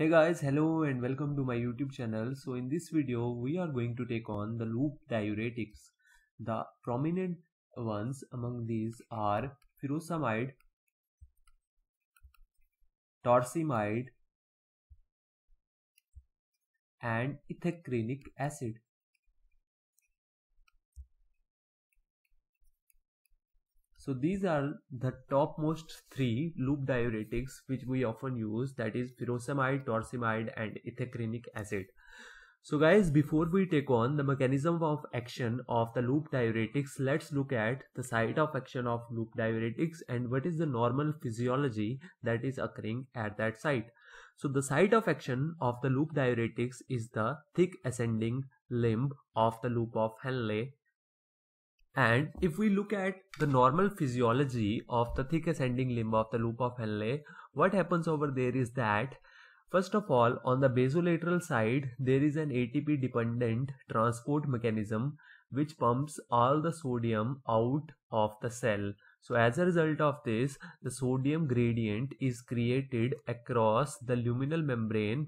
Hey guys, hello and welcome to my YouTube channel. So in this video, we are going to take on the loop diuretics. The prominent ones among these are furosemide, torsemide and ethacrynic acid. So these are the topmost three loop diuretics which we often use that is furosemide, torsemide and ethacrynic acid. So guys before we take on the mechanism of action of the loop diuretics let's look at the site of action of loop diuretics and what is the normal physiology that is occurring at that site. So the site of action of the loop diuretics is the thick ascending limb of the loop of Henle and if we look at the normal physiology of the thick ascending limb of the loop of Henle, what happens over there is that First of all, on the basolateral side, there is an ATP dependent transport mechanism which pumps all the sodium out of the cell. So as a result of this, the sodium gradient is created across the luminal membrane.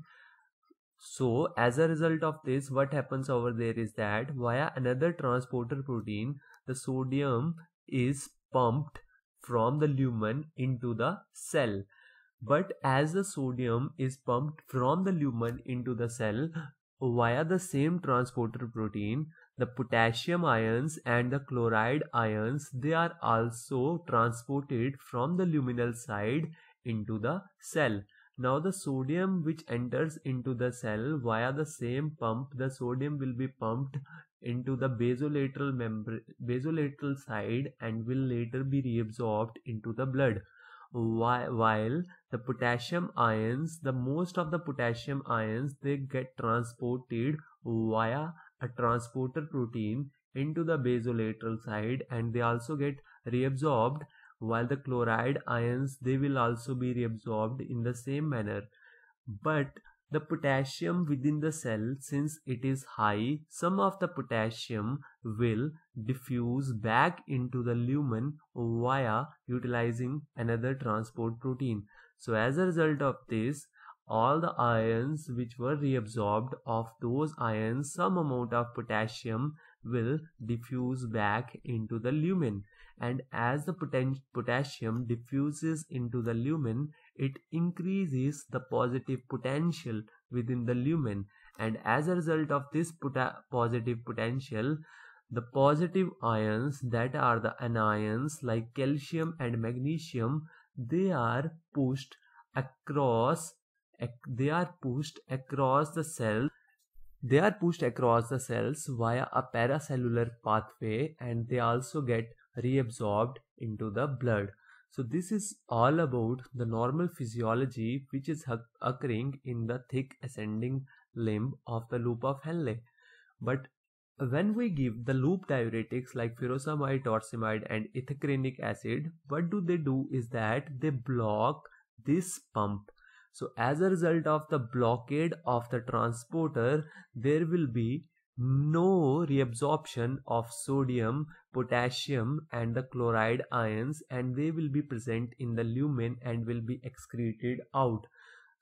So as a result of this, what happens over there is that via another transporter protein, the sodium is pumped from the lumen into the cell. But as the sodium is pumped from the lumen into the cell via the same transporter protein, the potassium ions and the chloride ions they are also transported from the luminal side into the cell. Now the sodium which enters into the cell via the same pump, the sodium will be pumped into the basolateral membrane basolateral side and will later be reabsorbed into the blood. While the potassium ions the most of the potassium ions they get transported via a transporter protein into the basolateral side and they also get reabsorbed while the chloride ions they will also be reabsorbed in the same manner. But the potassium within the cell since it is high some of the potassium will diffuse back into the lumen via utilizing another transport protein. So as a result of this all the ions which were reabsorbed of those ions some amount of potassium will diffuse back into the lumen and as the potassium diffuses into the lumen it increases the positive potential within the lumen. And as a result of this positive potential the positive ions that are the anions like calcium and magnesium they are pushed across they are pushed across the cell they are pushed across the cells via a paracellular pathway and they also get reabsorbed into the blood so this is all about the normal physiology which is occurring in the thick ascending limb of the loop of Henle. But when we give the loop diuretics like furosemide, torsemide and ethacrynic acid, what do they do is that they block this pump. So as a result of the blockade of the transporter, there will be no reabsorption of sodium, potassium and the chloride ions and they will be present in the lumen and will be excreted out.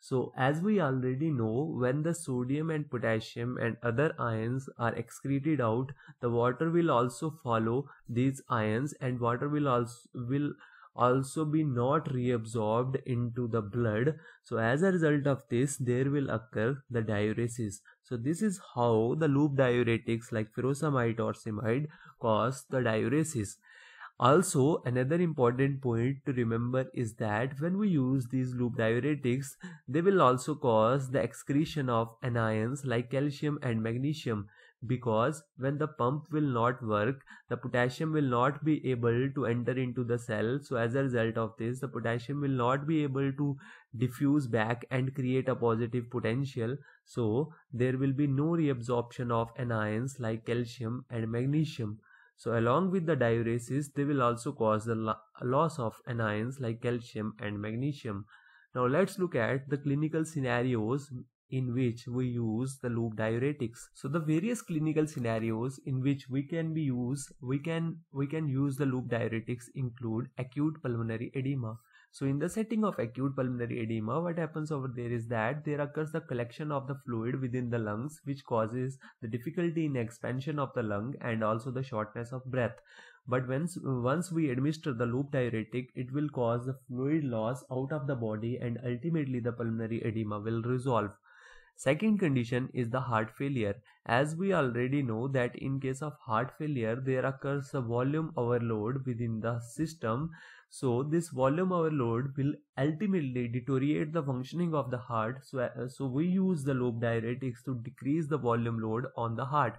So as we already know when the sodium and potassium and other ions are excreted out the water will also follow these ions and water will also will also be not reabsorbed into the blood. So as a result of this there will occur the diuresis. So this is how the loop diuretics like furosemide or semide cause the diuresis. Also another important point to remember is that when we use these loop diuretics they will also cause the excretion of anions like calcium and magnesium because when the pump will not work the potassium will not be able to enter into the cell. So as a result of this the potassium will not be able to diffuse back and create a positive potential. So there will be no reabsorption of anions like calcium and magnesium. So along with the diuresis they will also cause the loss of anions like calcium and magnesium. Now let's look at the clinical scenarios in which we use the loop diuretics. So the various clinical scenarios in which we can be use we can we can use the loop diuretics include acute pulmonary edema. So in the setting of acute pulmonary edema what happens over there is that there occurs the collection of the fluid within the lungs which causes the difficulty in expansion of the lung and also the shortness of breath. But once once we administer the loop diuretic it will cause the fluid loss out of the body and ultimately the pulmonary edema will resolve second condition is the heart failure. As we already know that in case of heart failure there occurs a volume overload within the system. So this volume overload will ultimately deteriorate the functioning of the heart. So, uh, so we use the loop diuretics to decrease the volume load on the heart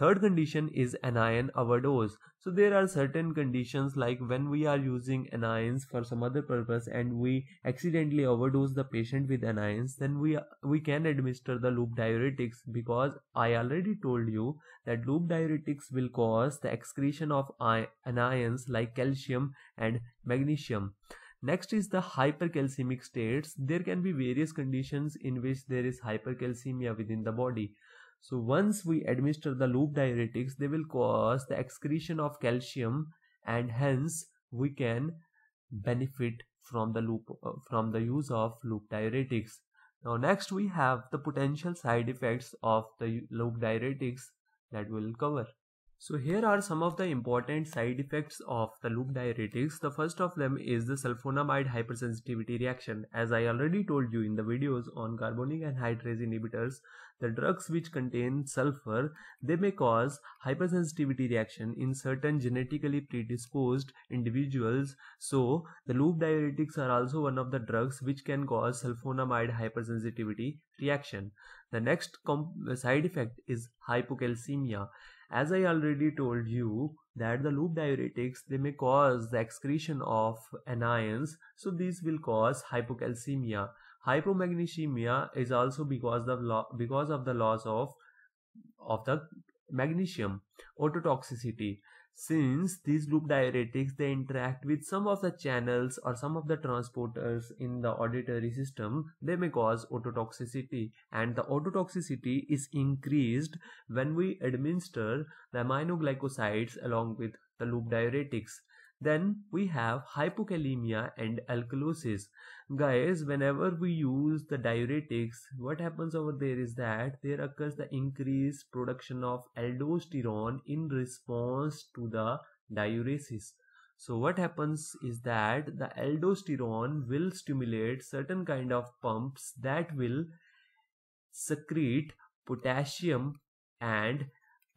Third condition is anion overdose. So there are certain conditions like when we are using anions for some other purpose and we accidentally overdose the patient with anions, then we we can administer the loop diuretics because I already told you that loop diuretics will cause the excretion of anions like calcium and magnesium. Next is the hypercalcemic states. There can be various conditions in which there is hypercalcemia within the body. So once we administer the loop diuretics, they will cause the excretion of calcium and hence we can benefit from the loop uh, from the use of loop diuretics. Now next we have the potential side effects of the loop diuretics that we'll cover. So here are some of the important side effects of the loop diuretics. The first of them is the sulfonamide hypersensitivity reaction. As I already told you in the videos on carbonic anhydrase inhibitors, the drugs which contain sulfur, they may cause hypersensitivity reaction in certain genetically predisposed individuals. So the loop diuretics are also one of the drugs which can cause sulfonamide hypersensitivity reaction. The next side effect is hypocalcemia as I already told you that the loop diuretics they may cause the excretion of anions so these will cause hypocalcemia. Hypomagnesemia is also because of because of the loss of of the magnesium ototoxicity since these loop diuretics they interact with some of the channels or some of the transporters in the auditory system they may cause ototoxicity. And the ototoxicity is increased when we administer the aminoglycosides along with the loop diuretics then we have hypokalemia and alkalosis. Guys, whenever we use the diuretics, what happens over there is that there occurs the increased production of aldosterone in response to the diuresis. So what happens is that the aldosterone will stimulate certain kind of pumps that will secrete potassium and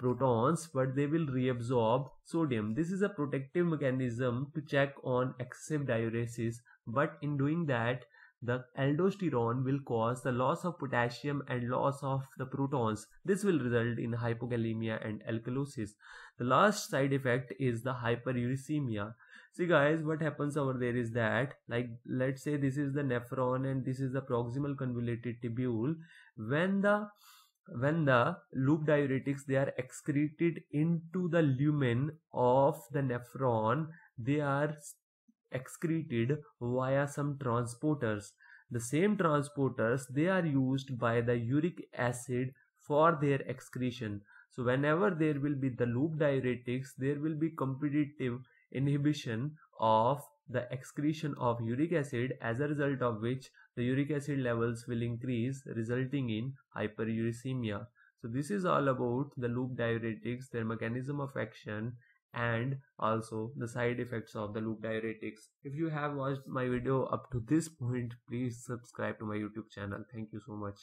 protons but they will reabsorb sodium. This is a protective mechanism to check on excessive diuresis but in doing that the aldosterone will cause the loss of potassium and loss of the protons. This will result in hypokalemia and alkalosis. The last side effect is the hyperuricemia. See guys, what happens over there is that, like, let's say this is the nephron and this is the proximal convoluted tubule. When the when the loop diuretics they are excreted into the lumen of the nephron they are excreted via some transporters. The same transporters they are used by the uric acid for their excretion. So whenever there will be the loop diuretics there will be competitive inhibition of the excretion of uric acid as a result of which the uric acid levels will increase resulting in hyperuricemia. So this is all about the loop diuretics, their mechanism of action and also the side effects of the loop diuretics. If you have watched my video up to this point, please subscribe to my YouTube channel. Thank you so much.